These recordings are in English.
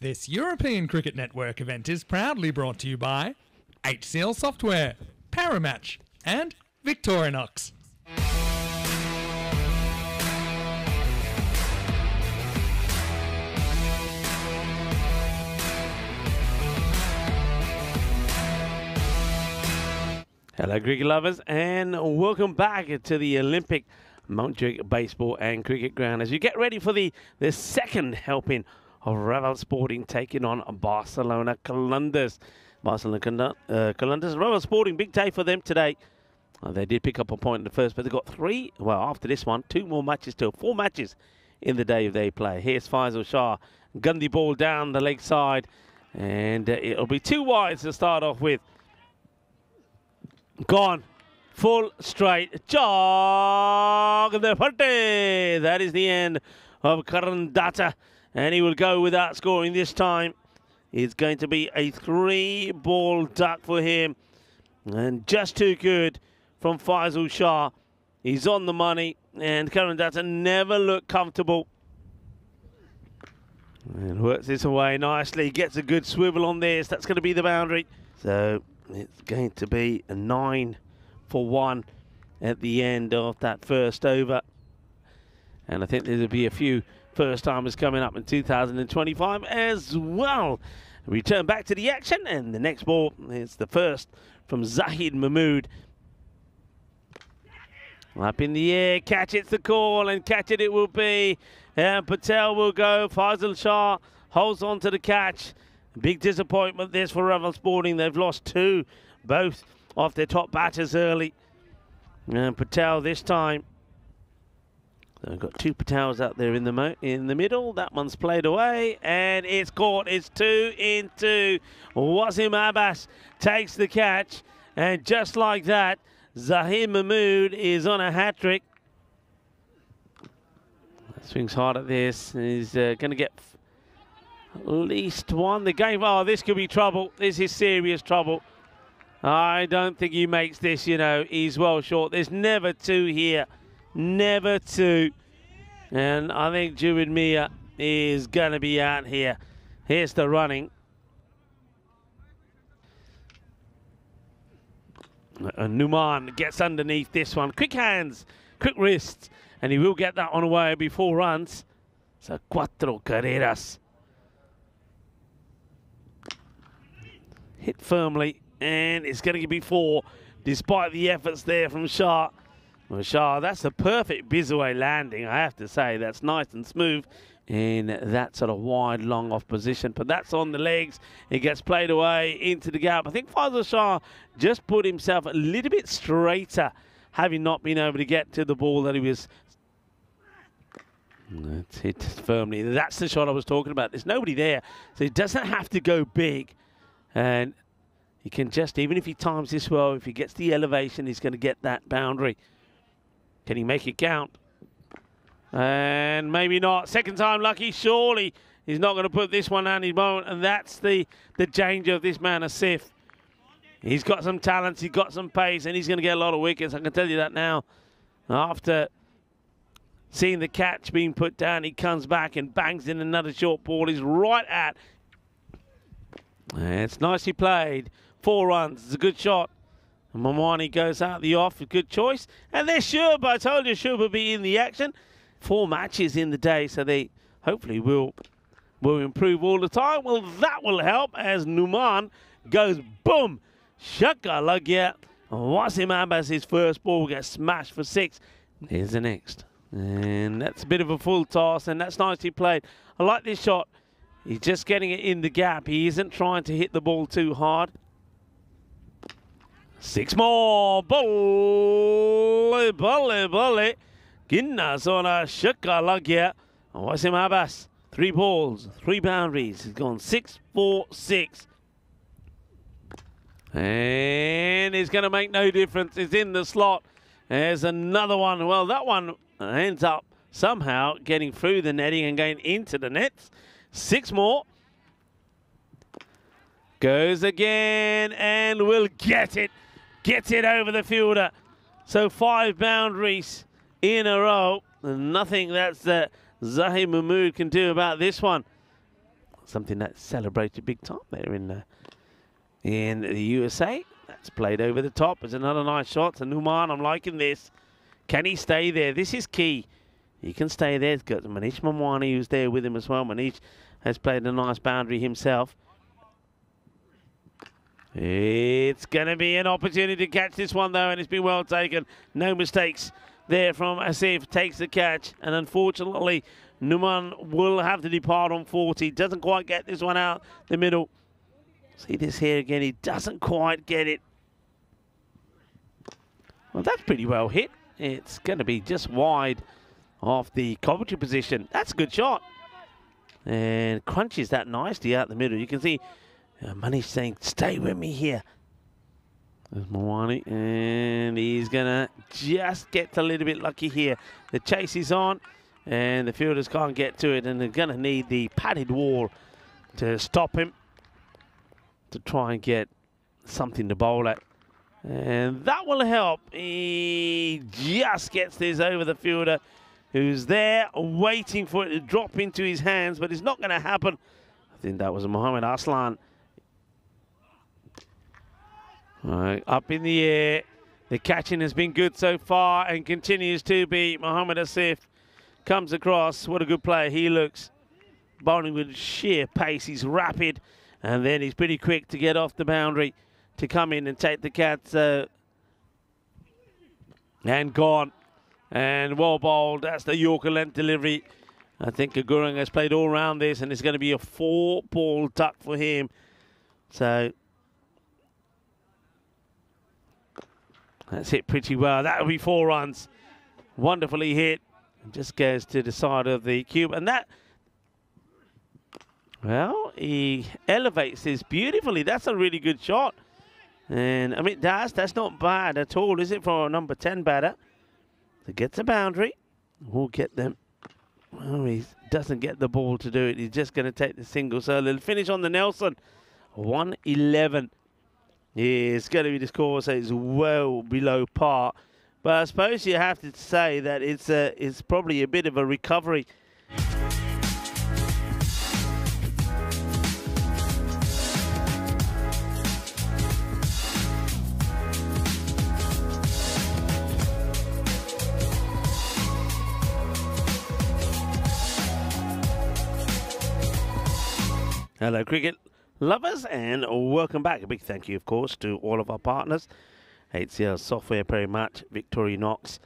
This European Cricket Network event is proudly brought to you by HCL Software, Parimatch, and Victorinox. Hello, cricket lovers, and welcome back to the Olympic Mount Baseball and Cricket Ground as you get ready for the, the second helping of Raval Sporting taking on Barcelona Qalandars. Barcelona uh, Qalandars, Raval Sporting, big day for them today. Uh, they did pick up a point in the first, but they've got three, well, after this one, two more matches still, four matches in the day they play. Here's Faisal Shah, Gundy ball down the leg side, and uh, it'll be two wides to start off with. Gone. Full straight. Jog the. That is the end of Karandata. And he will go without scoring this time. It's going to be a three ball duck for him. And just too good from Faisal Shah. He's on the money. And Karen Karandata never looked comfortable. And works this away nicely. Gets a good swivel on this. That's going to be the boundary. So it's going to be a nine for one at the end of that first over. And I think there'll be a few first time is coming up in 2025 as well. We turn back to the action, and the next ball is the first from Zahid Mahmood. Up in the air, catch it's the call, and catch it it will be. And Patel will go. Faisal Shah holds on to the catch. Big disappointment this for Raval Sporting. They've lost two, both off their top batters early. And Patel this time. They've got two Patels out there in the in the middle. That one's played away, and it's caught. It's two in two. Wasim Abbas takes the catch, and just like that, Zahir Mahmood is on a hat trick. Swings hard at this. He's uh, going to get at least one. The game, oh, this could be trouble. This is serious trouble. I don't think he makes this, you know. He's well short. There's never two here. Never two. And I think Juid Mia is going to be out here. Here's the running. And Numan gets underneath this one. Quick hands, quick wrists. And he will get that one away before runs. So cuatro carreras. hit firmly, and it's going to be four, despite the efforts there from Shah. Well, that's a perfect Bizaway landing, I have to say. That's nice and smooth in that sort of wide, long off position. But that's on the legs. It gets played away into the gap. I think Faisal Shah just put himself a little bit straighter, having not been able to get to the ball that he was that's hit firmly. That's the shot I was talking about. There's nobody there, so he doesn't have to go big. And he can just, even if he times this well, if he gets the elevation, he's going to get that boundary. Can he make it count? And maybe not. Second time lucky, surely he's not going to put this one down. He won't. And that's the, the danger of this man, Asif. He's got some talents, he's got some pace, and he's going to get a lot of wickets. I can tell you that now. After seeing the catch being put down, he comes back and bangs in another short ball. He's right at it's nicely played. Four runs. It's a good shot. And Mamani goes out the off. A good choice. And there's Shub. I told you Shub will be in the action. Four matches in the day, so they hopefully will will improve all the time. Well, that will help as Numan goes boom. Shaka Lagya. Wasim Abbas, his first ball, gets smashed for six. Here's the next. And that's a bit of a full toss, and that's nicely played. I like this shot. He's just getting it in the gap. He isn't trying to hit the ball too hard. Six more. Bully, bully, bully. Ginnas on a Shakalagya. Wasim Abbas. Three balls, three boundaries. He's gone six, four, six. And it's going to make no difference. It's in the slot. There's another one. Well, that one ends up somehow getting through the netting and going into the nets. Six more. Goes again and will get it. Gets it over the fielder. So five boundaries in a row. And Nothing that uh, Zahid Mahmood can do about this one. something that's celebrated big time there in uh, in the USA. That's played over the top. It's another nice shot. So Numan, I'm liking this. Can he stay there? This is key. He can stay there. He's got Manish Mamwani who's there with him as well. Manish has played a nice boundary himself. It's going to be an opportunity to catch this one, though, and it's been well taken. No mistakes there from Asif. Takes the catch, and unfortunately, Numan will have to depart on 40. Doesn't quite get this one out the middle. See this here again. He doesn't quite get it. Well, that's pretty well hit. It's going to be just wide off the Coventry position. That's a good shot. And crunches that nicely out the middle. You can see uh, Manish saying, stay with me here. There's Mawani, and he's going to just get a little bit lucky here. The chase is on, and the fielders can't get to it, and they're going to need the padded wall to stop him to try and get something to bowl at. And that will help. He just gets this over the fielder who's there waiting for it to drop into his hands, but it's not going to happen. I think that was Mohammed Aslan. Up in the air. The catching has been good so far and continues to be. Mohammed Asif comes across. What a good player he looks. Bowling with sheer pace. He's rapid and then he's pretty quick to get off the boundary to come in and take the cats. Uh, and gone. And well bowled. That's the Yorker length delivery. I think Gurung has played all round this, and it's going to be a four ball duck for him. So that's hit pretty well. That'll be four runs. Wonderfully hit. Just goes to the side of the cube. And that well, he elevates this beautifully. That's a really good shot. And, I mean, that's, that's not bad at all, is it, for a number 10 batter? To get the boundary, we'll get them. Well, he doesn't get the ball to do it. He's just going to take the single. So they'll finish on the Nelson. 111 is going to be the score, so it's well below par. But I suppose you have to say that it's a, it's probably a bit of a recovery Hello, cricket lovers, and welcome back. A big thank you, of course, to all of our partners HCL Software, Parimatch, Victorinox,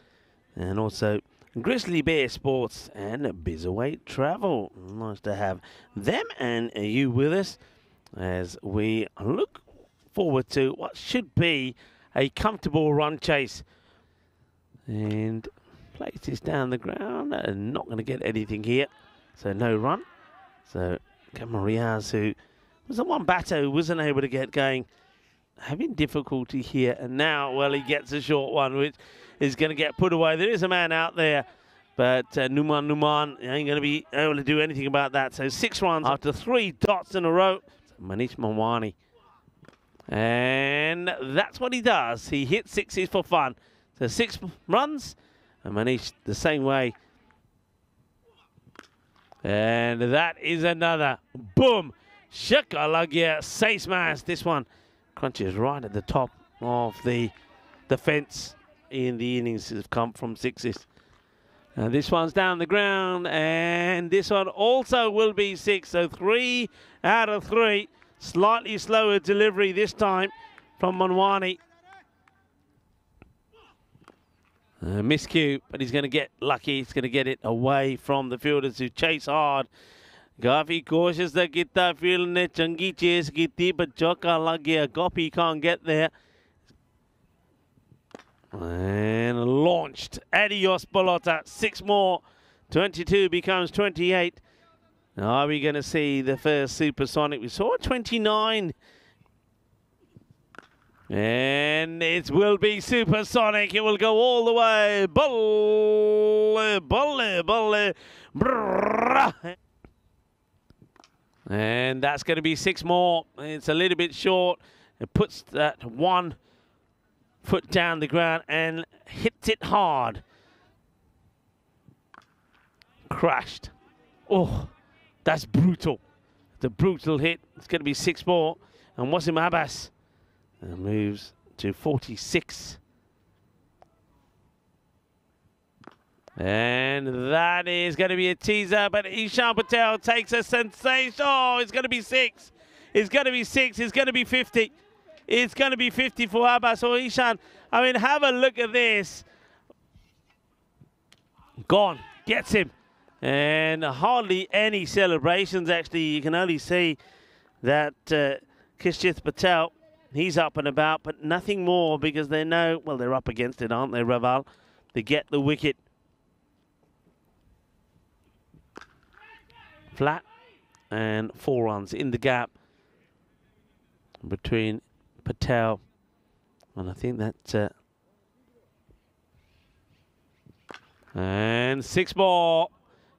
and also Grizzly Bear Sports and Bizaway Travel. Nice to have them and you with us as we look forward to what should be a comfortable run chase. And places down the ground, and not going to get anything here, so no run. So Cameron who was the one batter who wasn't able to get going, having difficulty here. And now, well, he gets a short one, which is going to get put away. There is a man out there, but uh, Numan Numan ain't going to be able to do anything about that. So six runs after three dots in a row. Manish Mamwani. And that's what he does. He hits sixes for fun. So six runs, and Manish the same way. And that is another. Boom. Shakalagia say smash. This one crunches right at the top of the defense in the innings have come from sixes. And this one's down the ground, and this one also will be six. So three out of three. Slightly slower delivery this time from Manwani. Uh, miscue, but he's going to get lucky. He's going to get it away from the fielders who chase hard. काफ़ी कोशिश तो किता field ने चंगी chess की but चौका लग गया Gopi can't get there and launched Adios Balota six more 22 becomes 28 now are we going to see the first supersonic we saw 29 and it will be supersonic. It will go all the way. Bulle, bulle, bulle. Brrr. And that's going to be six more. It's a little bit short. It puts that one foot down the ground and hits it hard. Crashed. Oh, that's brutal. The brutal hit. It's going to be six more. And Wasim Abbas uh, moves to 46. And that is going to be a teaser, but Ishan Patel takes a sensation. Oh, it's going to be six. It's going to be six. It's going to be 50. It's going to be 50 for Abbas or Ishan. I mean, have a look at this. Gone. Gets him. And hardly any celebrations, actually. You can only see that uh, Kishith Patel, he's up and about, but nothing more because they know, well, they're up against it, aren't they, Raval? They get the wicket. Flat and four runs in the gap between Patel and I think that uh, and six more.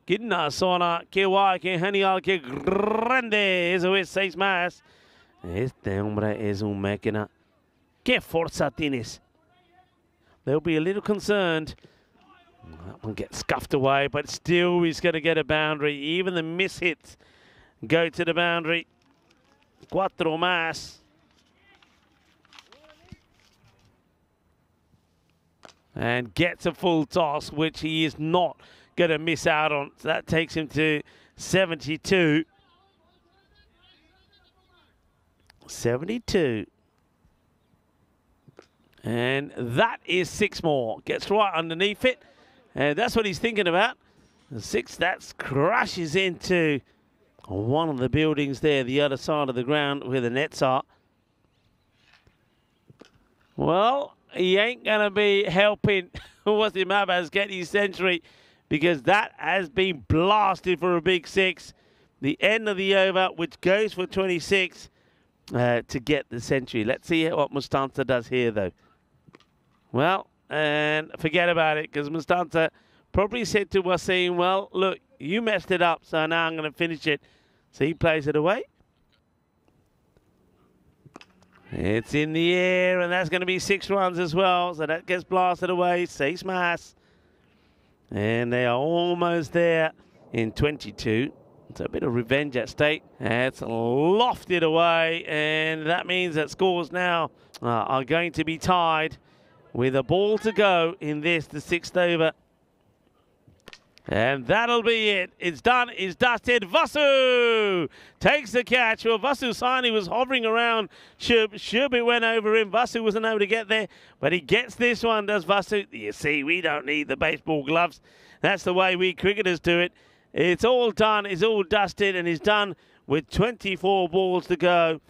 Gidna Sona que guay que genial que grande eso es seis más este hombre es un máquina. Que fuerza tienes. They'll be a little concerned that one gets scuffed away, but still he's going to get a boundary. Even the miss hits go to the boundary. Cuatro más. And gets a full toss, which he is not going to miss out on. So that takes him to 72. 72. And that is six more. Gets right underneath it. And that's what he's thinking about. The six, that crashes into one of the buildings there, the other side of the ground where the nets are. Well, he ain't going to be helping Wasim Abbas get his century because that has been blasted for a big six. The end of the over, which goes for 26 uh, to get the century. Let's see what Mustanza does here, though. Well, and forget about it because Mustanza probably said to Wasim, well, look, you messed it up, so now I'm going to finish it. So he plays it away. It's in the air, and that's going to be six runs as well. So that gets blasted away. Seis más. And they are almost there in 22. It's a bit of revenge at stake. It's lofted away, and that means that scores now are going to be tied with a ball to go in this, the sixth over. And that'll be it. It's done. It's dusted. Vasu takes the catch. Well, Vasu Sani was hovering around Shub. Shub, went over him. Vasu wasn't able to get there, but he gets this one, does Vasu. You see, we don't need the baseball gloves. That's the way we cricketers do it. It's all done. It's all dusted and it's done with 24 balls to go.